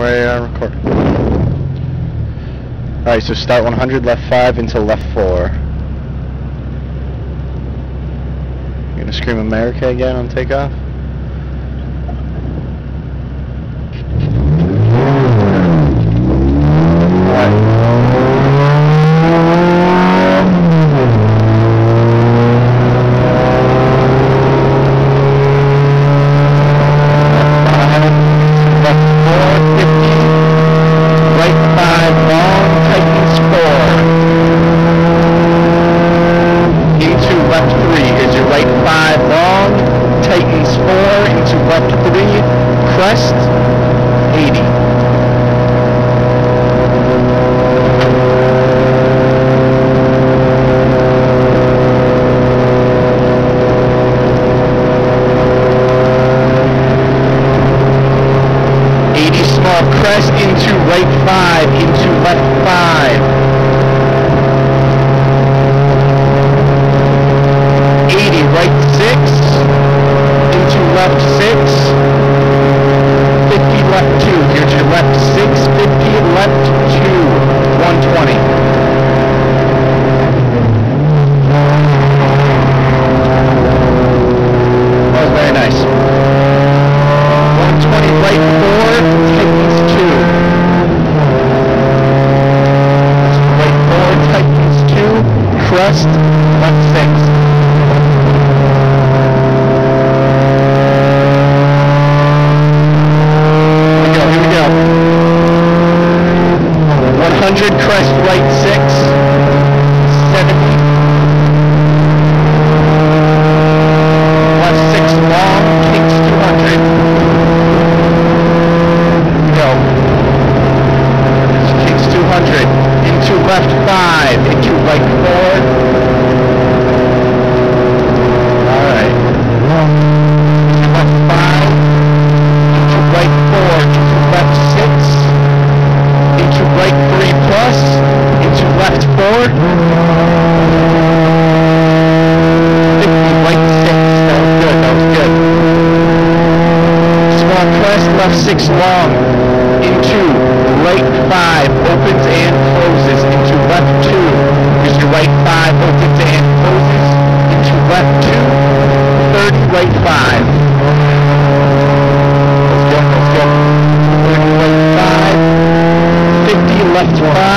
We're uh, recording. Alright, so start 100, left 5 into left 4. You gonna scream America again on takeoff? Alright. Left 4, 50. Right 5, long, tightens 4. Into left 3 is your right 5, long, 4. Into left 3, crest, 80. Eighty small crest into right five, into left five. Eighty right six, into left six. Fifty left two, here's your left six, fifty left two, one twenty. That was very nice. 120 right four, tightens two. Right four, tightens two, crest, left six. Here we go, here we go. 100 crest right six, 70 left six long, kicks 200. Go. Kicks 200. Into left 5. Into right 4. Alright. Left 5. Into right 4. Into left 6. Into right 3 plus. Into left 4. 50 right 6. That was good. That was good. Small crest, left six long. Into right five, opens and closes. Into left two. Here's your right five, opens and closes. Into left two. 30 right five. Let's go, let's go. 30 right five. 50 left five.